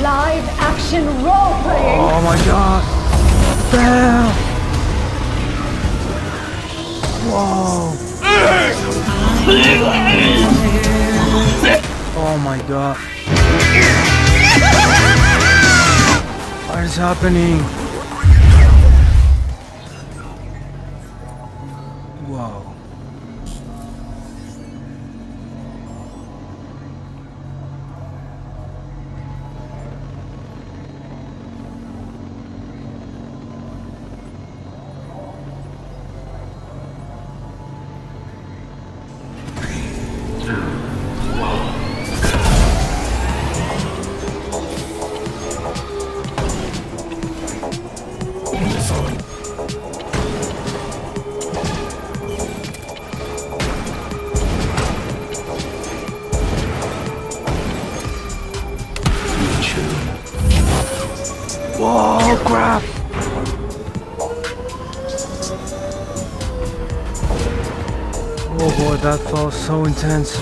Live action role playing. Oh my god. Damn. Whoa. Oh my god. What is happening? Intense.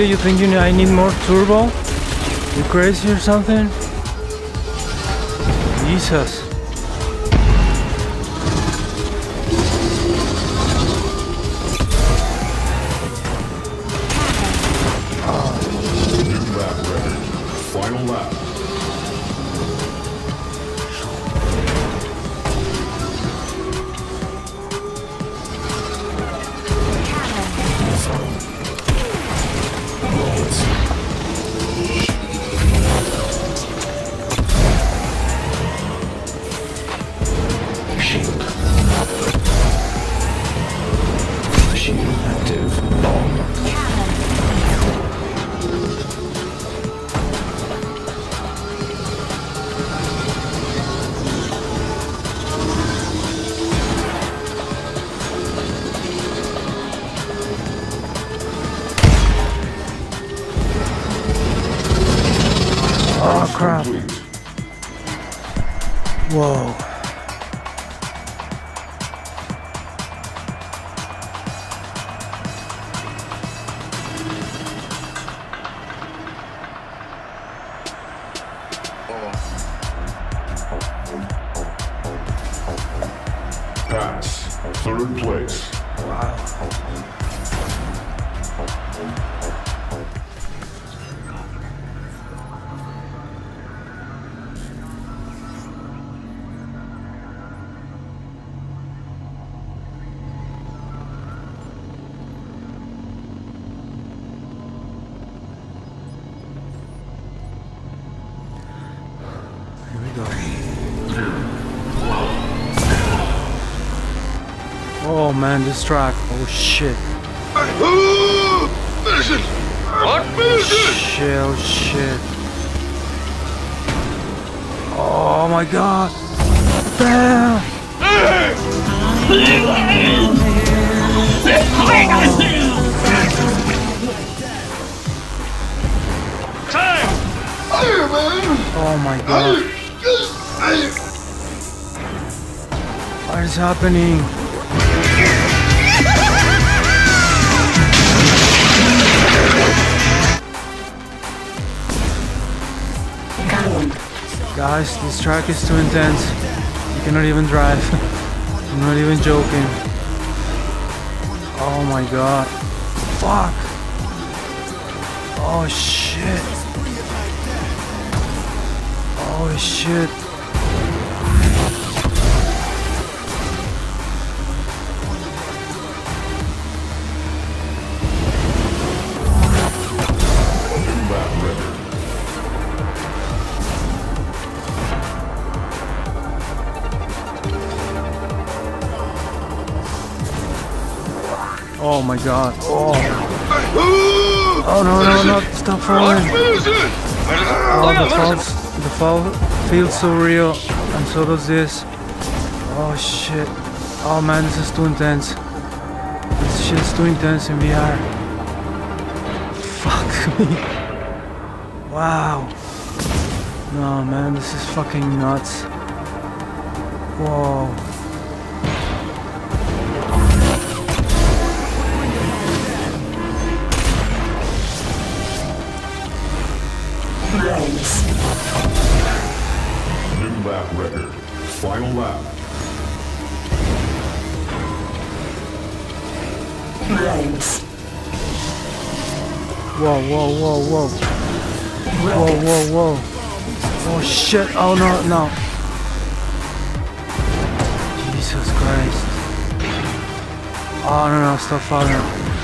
Seriously, you think you need, I need more turbo? You crazy or something? Jesus. Oh this track. Oh shit. Shit, oh shit. Oh my god. Damn. Oh my god. What is happening? Guys, this track is too intense. You cannot even drive. I'm not even joking. Oh my god. Fuck. Oh shit. Oh shit. My god. Oh. Oh no no no! Stop falling. Oh, the fall, the fall feels so real, and so does this. Oh shit. Oh man, this is too intense. This shit is too intense in VR. Fuck me. Wow. No man, this is fucking nuts. Whoa. Flames. New lap record. Final lap. Flames. Whoa, whoa, whoa, whoa. Whoa, whoa, whoa. Oh shit. Oh no, no. Jesus Christ. Oh no, no, stop falling.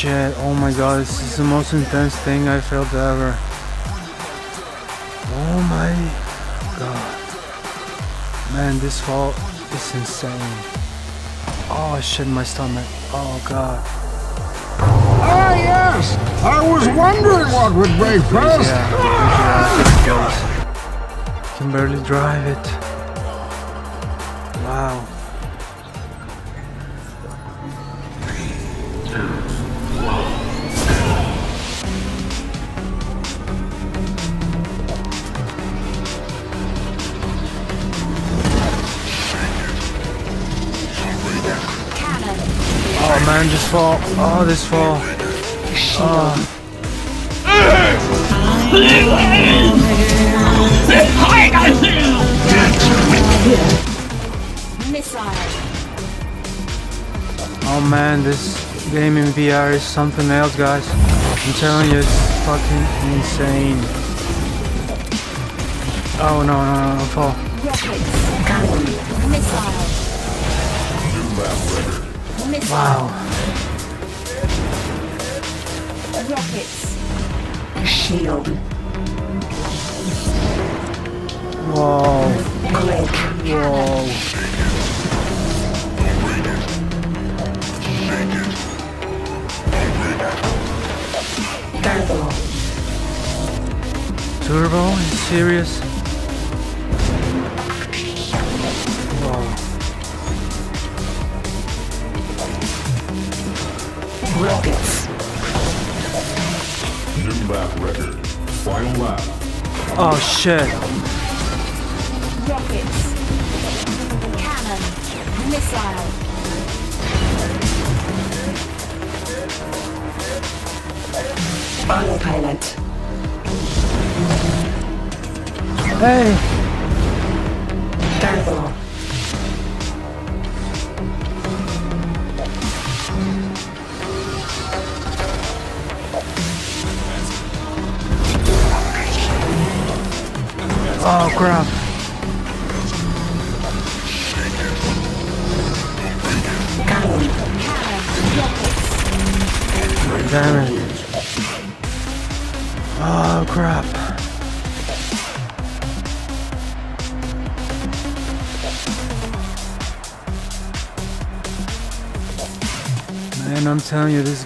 Shit. Oh my god, this is the most intense thing I felt ever. Oh my god. Man, this fall is insane. Oh shit, my stomach. Oh god. Ah, yes! I was wondering what would break first. Yeah, Can barely drive it. Wow. Man, this fall. Oh, this fall. Oh. Oh man, this game in VR is something else, guys. I'm telling you, it's fucking insane. Oh no, no, no, fall. Wow. Rockets. Shield. Whoa. Click. Whoa. Turbo. Turbo? Are you serious? Oh shit. Rockets. Cannon. Missile. Autopilot. Hey! Turbo.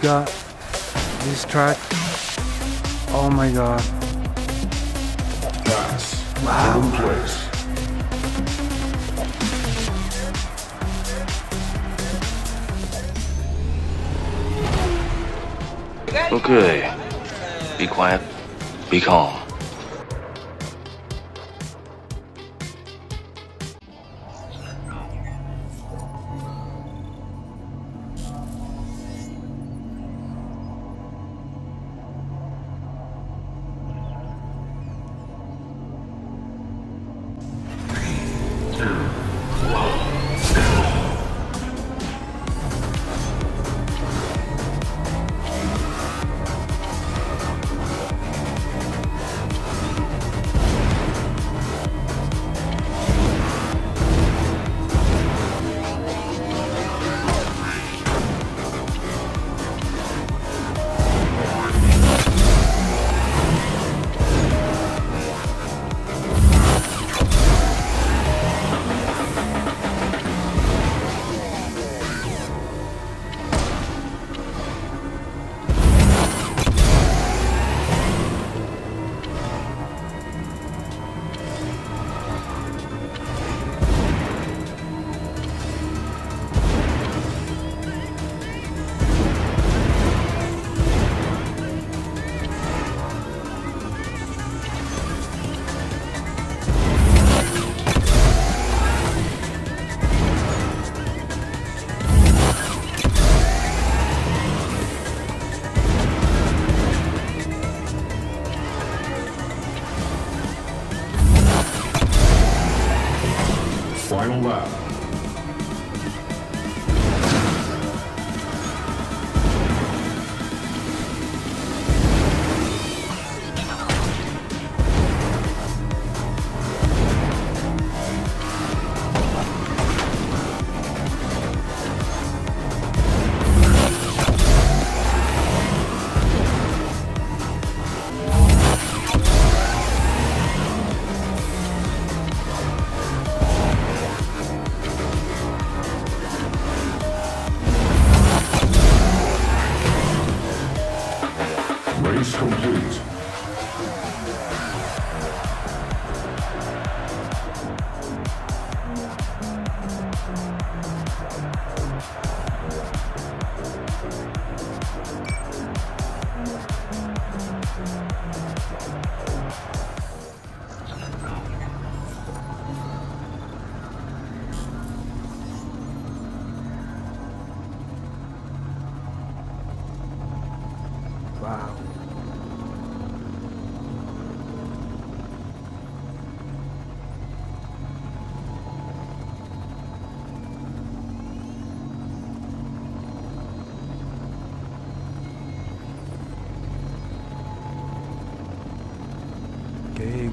Telling you, this track, oh my god. Pass. Wow. Place. Okay. Be quiet. Be calm.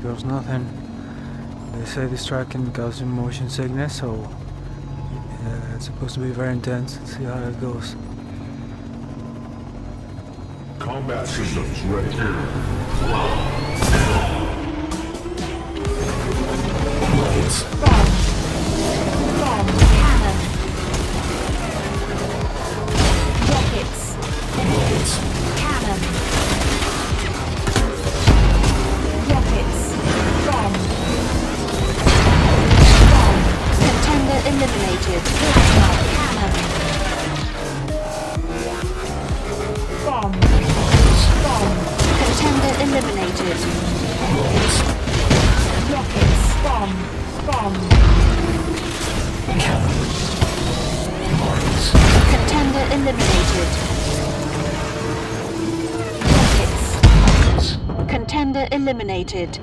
Goes nothing. They say this track can cause you motion sickness, so uh, it's supposed to be very intense. Let's see how it goes. Combat systems ready. Bomb.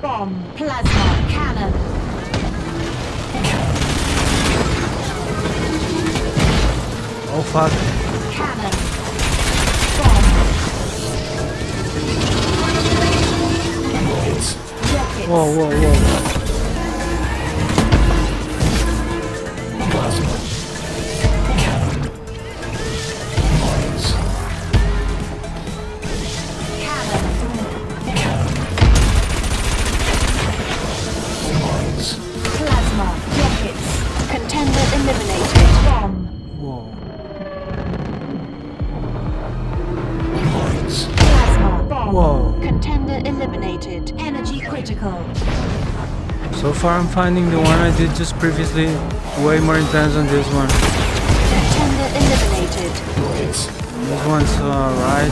Bomb. Plasma. Cannon. Oh fuck. Cannon. Bomb. Rockets. Whoa, whoa, whoa. Finding the one I did just previously way more intense than this one. This one's uh, alright,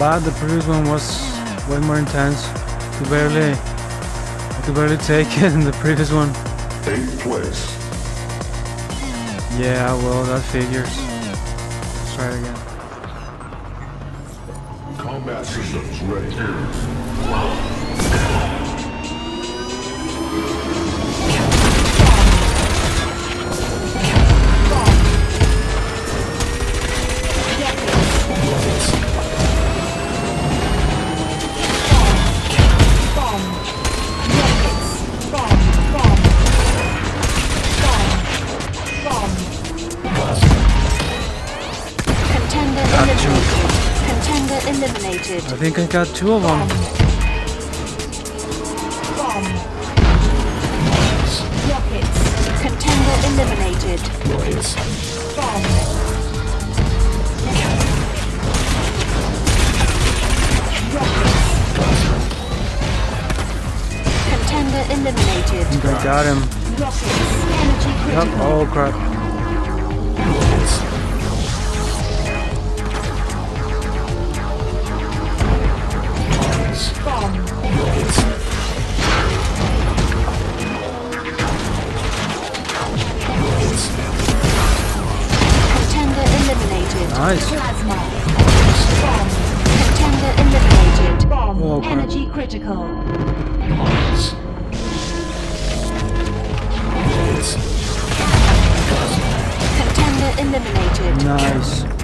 bad. The previous one was way more intense. You barely, I could barely take it in the previous one. Eighth place. Yeah, well, that figures. Let's try it again. Combat systems ready. Bomb. Think I got two of them. Bomb. Rockets. Contender eliminated. Bomb. Contender eliminated. I think I got him. Yep. Oh crap. Nice.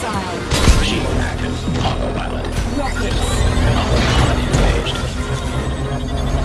Missile. Machine active. Autopilot. Rocket. Autopilot engaged.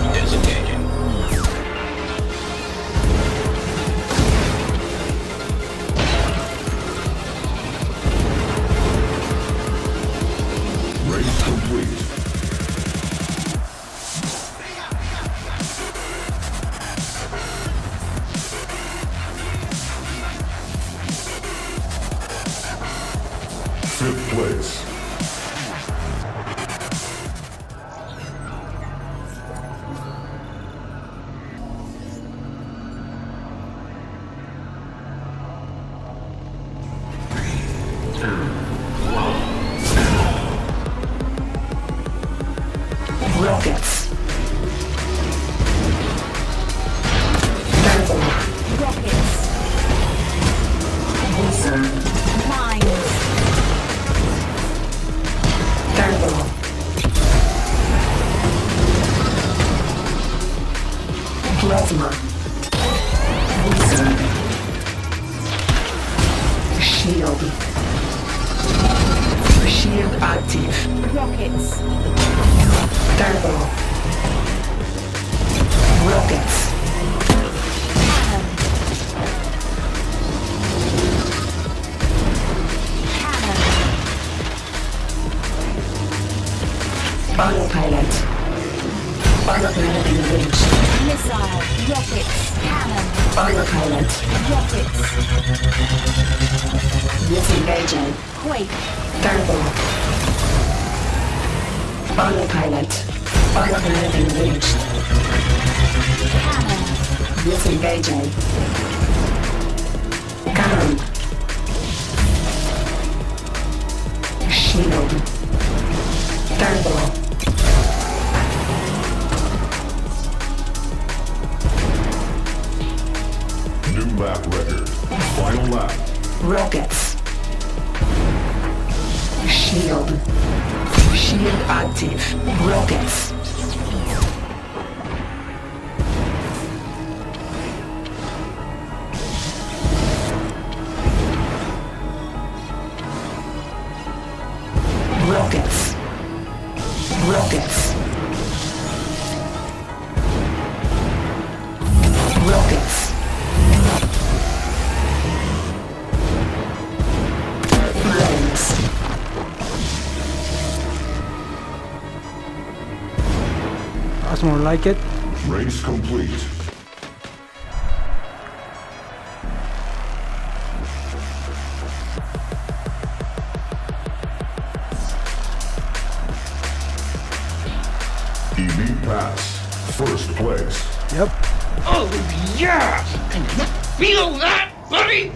That's more like it. Race complete. Elite pass. First place. Yep. Oh, yeah! Can you feel that, buddy?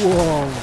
Wow.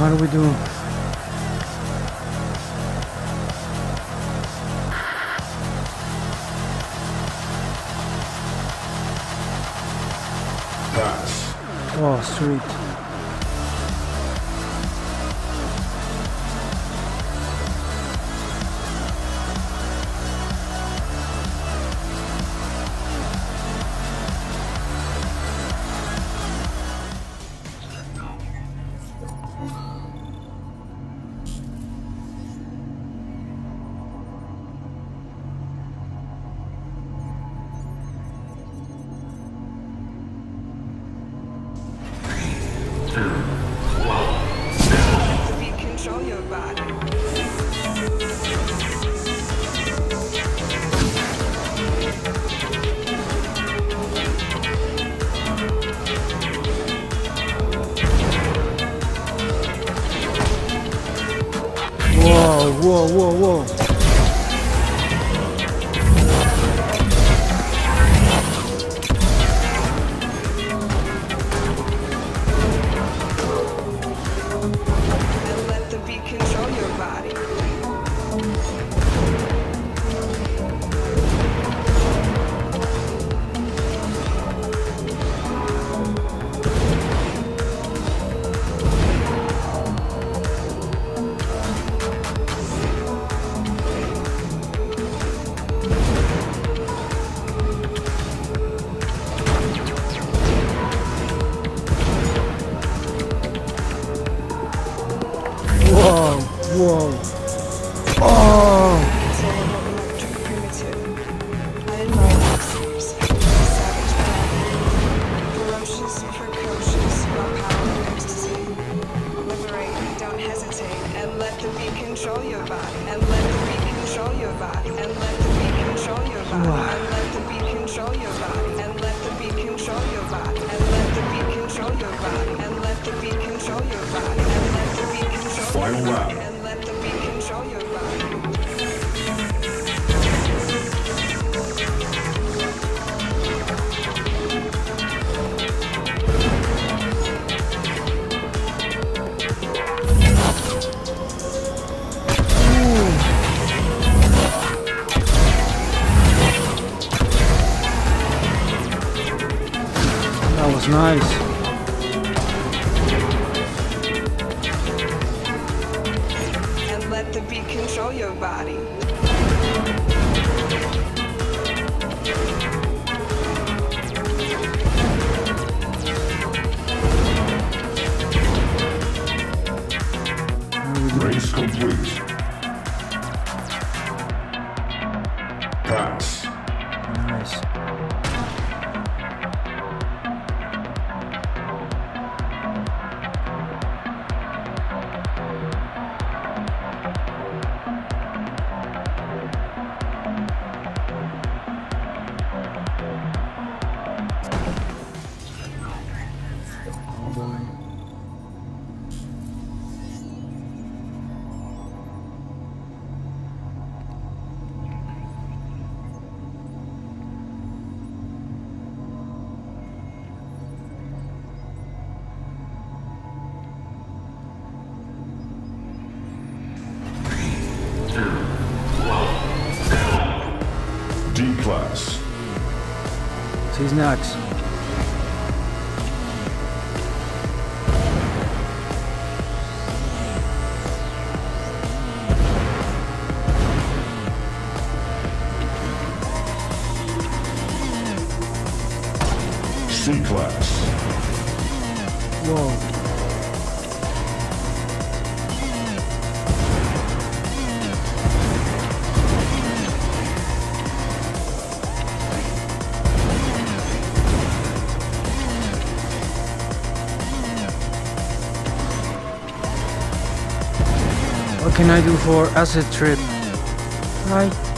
How do we do? Pass. Oh, sweet. Can I do for acid trip? Hi.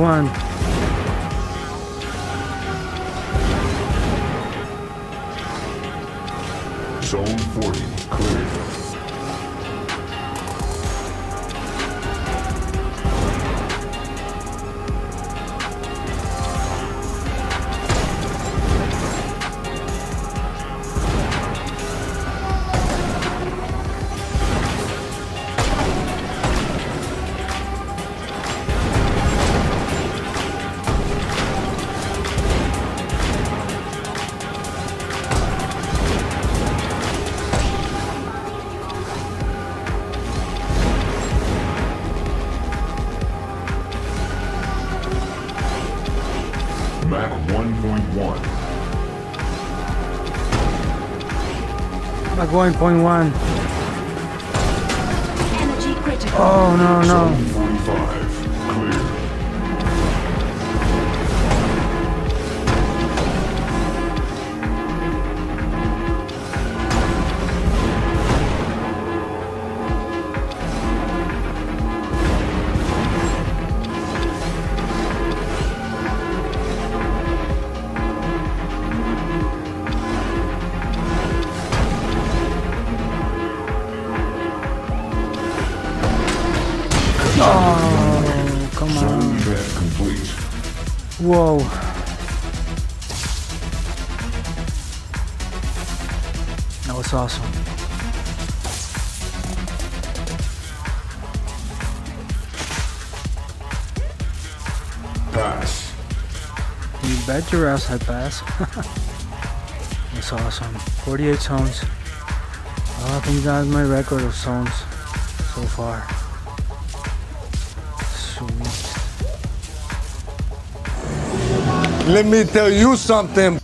One. Mach 1.1. Not going point one. Energy critical. Oh no no. You your ass I pass. That's awesome. 48 zones. I think that's my record of zones so far. Sweet. Let me tell you something,